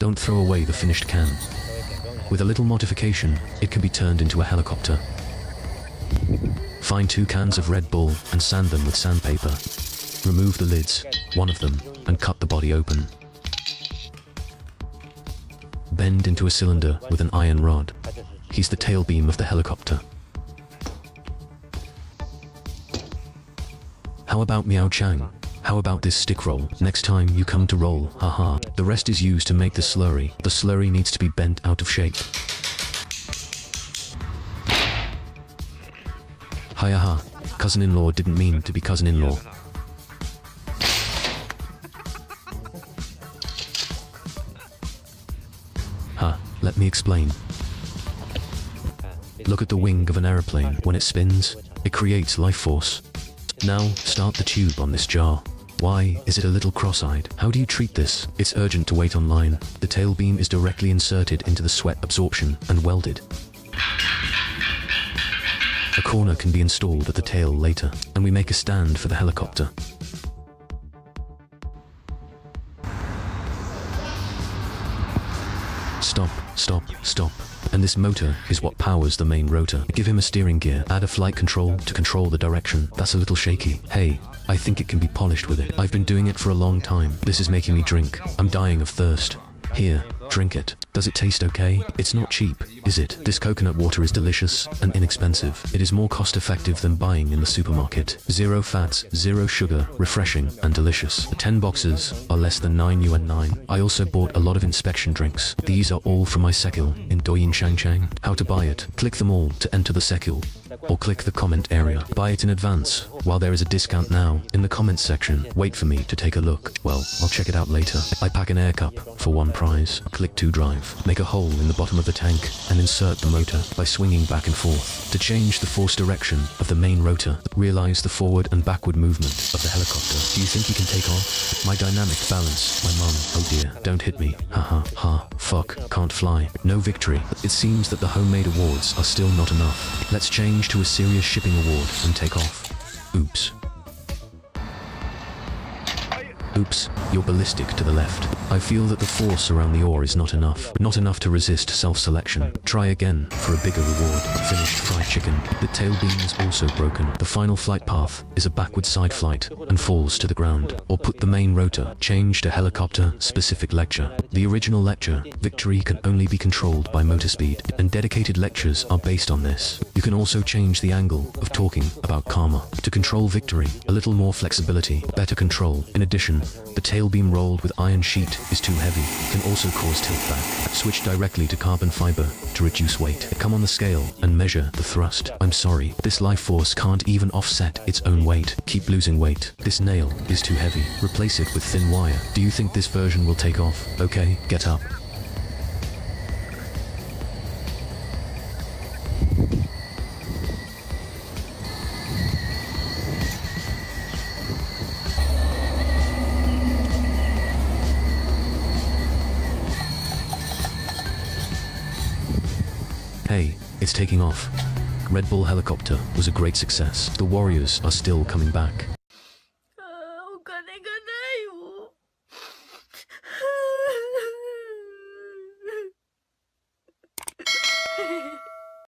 Don't throw away the finished can. With a little modification, it can be turned into a helicopter. Find two cans of Red Bull and sand them with sandpaper. Remove the lids, one of them, and cut the body open. Bend into a cylinder with an iron rod. He's the tail beam of the helicopter. How about Miao Chang? How about this stick roll? Next time you come to roll, haha. The rest is used to make the slurry. The slurry needs to be bent out of shape. Hayaha. Cousin-in-law didn't mean to be cousin-in-law. Huh, let me explain. Look at the wing of an aeroplane. When it spins, it creates life force. Now, start the tube on this jar. Why is it a little cross-eyed? How do you treat this? It's urgent to wait online. The tail beam is directly inserted into the sweat absorption and welded. A corner can be installed at the tail later, and we make a stand for the helicopter. Stop, stop, stop. And this motor is what powers the main rotor. Give him a steering gear, add a flight control to control the direction. That's a little shaky. Hey, I think it can be polished with it. I've been doing it for a long time. This is making me drink. I'm dying of thirst. Here, drink it. Does it taste okay? It's not cheap, is it? This coconut water is delicious and inexpensive. It is more cost effective than buying in the supermarket. Zero fats, zero sugar, refreshing and delicious. The 10 boxes are less than 9 yuan 9. I also bought a lot of inspection drinks. These are all from my Sekil in Douyin Shangchang. How to buy it? Click them all to enter the Sekil or click the comment area. Buy it in advance while there is a discount now in the comments section. Wait for me to take a look. Well, I'll check it out later. I pack an air cup for one prize. Click to drive. Make a hole in the bottom of the tank and insert the motor by swinging back and forth. To change the force direction of the main rotor, realize the forward and backward movement of the helicopter. Do you think you can take off? My dynamic balance. My mum. Oh dear. Don't hit me. Haha. Ha. ha. Fuck. Can't fly. No victory. It seems that the homemade awards are still not enough. Let's change to a serious shipping award and take off. Oops. Oops, you're ballistic to the left. I feel that the force around the ore is not enough. Not enough to resist self-selection. Try again for a bigger reward. Finished fried chicken. The tail beam is also broken. The final flight path is a backward side flight and falls to the ground. Or put the main rotor. Change to helicopter specific lecture. The original lecture, Victory can only be controlled by motor speed, and dedicated lectures are based on this. You can also change the angle of talking about karma. To control Victory, a little more flexibility, better control. In addition, the tail beam rolled with iron sheet is too heavy, can also cause tilt back. Switch directly to carbon fiber to reduce weight. Come on the scale and measure the thrust. I'm sorry, this life force can't even offset its own weight. Keep losing weight. This nail is too heavy. Replace it with thin wire. Do you think this version will take off? Okay, get up. Hey, it's taking off. Red Bull helicopter was a great success. The warriors are still coming back.